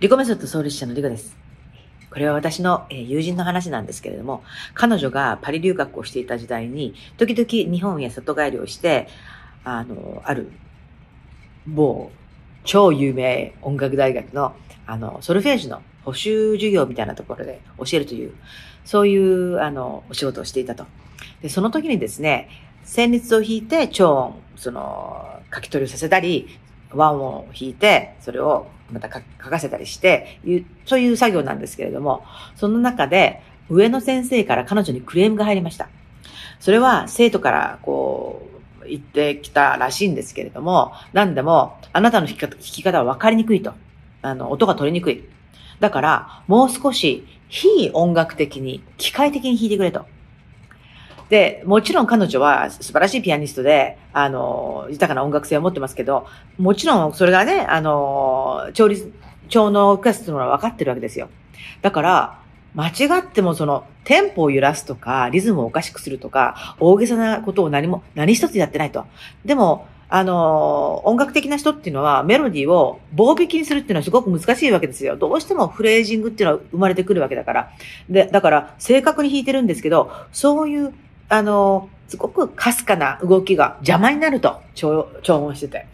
リコメソッド創立者のリコです。これは私の友人の話なんですけれども、彼女がパリ留学をしていた時代に、時々日本へ里帰りをして、あの、ある某超有名音楽大学のあの、ソルフェージュの補修授業みたいなところで教えるという、そういうあの、お仕事をしていたと。で、その時にですね、旋律を弾いて超音、その、書き取りをさせたり、和音を弾いて、それをまた書かせたりして、そういう作業なんですけれども、その中で、上の先生から彼女にクレームが入りました。それは生徒からこう、言ってきたらしいんですけれども、何でも、あなたの弾き方弾き方は分かりにくいと。あの、音が取りにくい。だから、もう少し非音楽的に、機械的に弾いてくれと。で、もちろん彼女は素晴らしいピアニストで、あの、豊かな音楽性を持ってますけど、もちろんそれがね、あの、調律、調のクラスというのは分かってるわけですよ。だから、間違ってもその、テンポを揺らすとか、リズムをおかしくするとか、大げさなことを何も、何一つやってないと。でも、あの、音楽的な人っていうのはメロディーを棒弾きにするっていうのはすごく難しいわけですよ。どうしてもフレージングっていうのは生まれてくるわけだから。で、だから正確に弾いてるんですけど、そういう、あの、すごくかすかな動きが邪魔になると、超音してて。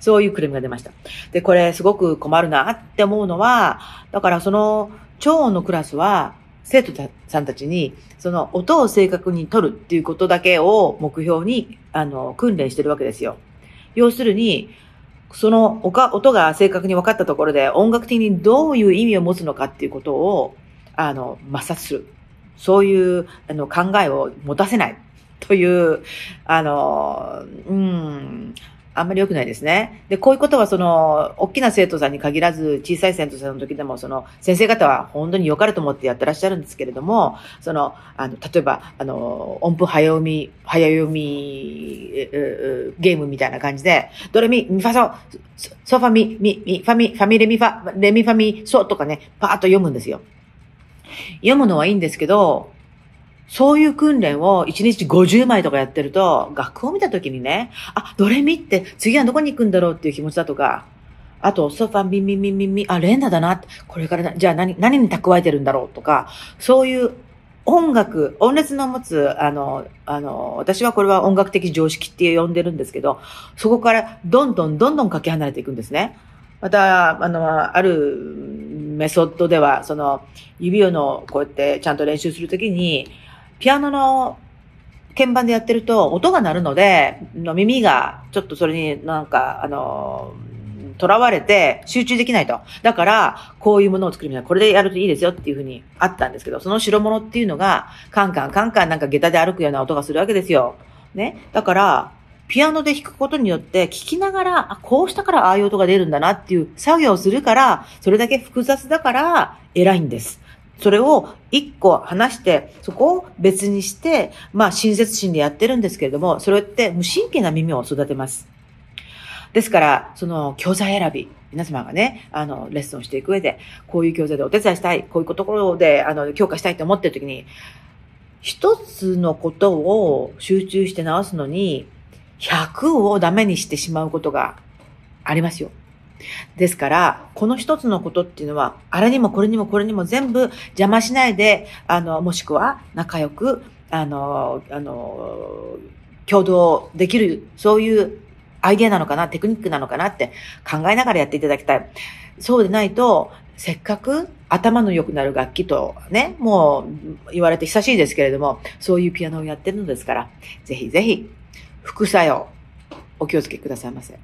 そういうクレームが出ました。で、これすごく困るなって思うのは、だからその超音のクラスは、生徒さんたちに、その音を正確に取るっていうことだけを目標に、あの、訓練してるわけですよ。要するに、その音が正確に分かったところで音楽的にどういう意味を持つのかっていうことを、あの、抹殺する。そういう、あの、考えを持たせない。という、あの、うん、あんまり良くないですね。で、こういうことはその、大きな生徒さんに限らず、小さい生徒さんの時でも、その、先生方は本当に良かれと思ってやってらっしゃるんですけれども、その、あの、例えば、あの、音符早読み、早読み、ゲームみたいな感じで、ドレミ、ミファソ、ソファミ、ミ、ミ、ファミ、ファミレミファ、レミファミ、ソとかね、パーッと読むんですよ。読むのはいいんですけど、そういう訓練を1日50枚とかやってると、学校を見た時にね、あ、ドレミって次はどこに行くんだろうっていう気持ちだとか、あと、ソファンミンミンミンミンミン、あ、レンダだな。これからじゃあ何、何に蓄えてるんだろうとか、そういう音楽、音列の持つ、あの、あの、私はこれは音楽的常識って呼んでるんですけど、そこからどんどんどんどんかけ離れていくんですね。また、あの、あるメソッドでは、その、指をの、こうやってちゃんと練習するときに、ピアノの鍵盤でやってると音が鳴るので、の耳がちょっとそれになんか、あの、囚われて集中できないと。だから、こういうものを作るみたいな、これでやるといいですよっていうふうにあったんですけど、その代物っていうのが、カンカンカンカンなんか下駄で歩くような音がするわけですよ。ね。だから、ピアノで弾くことによって聞きながら、あ、こうしたからああいう音が出るんだなっていう作業をするから、それだけ複雑だから偉いんです。それを一個話して、そこを別にして、まあ親切心でやってるんですけれども、それって無神経な耳を育てます。ですから、その教材選び、皆様がね、あの、レッスンをしていく上で、こういう教材でお手伝いしたい、こういうところで、あの、強化したいと思ってる時に、一つのことを集中して直すのに、100をダメにしてしまうことがありますよ。ですから、この一つのことっていうのは、あれにもこれにもこれにも全部邪魔しないで、あの、もしくは仲良く、あの、あの、共同できる、そういうアイデアなのかな、テクニックなのかなって考えながらやっていただきたい。そうでないと、せっかく頭の良くなる楽器とね、もう言われて久しいですけれども、そういうピアノをやってるのですから、ぜひぜひ、副作用、お気をつけくださいませ。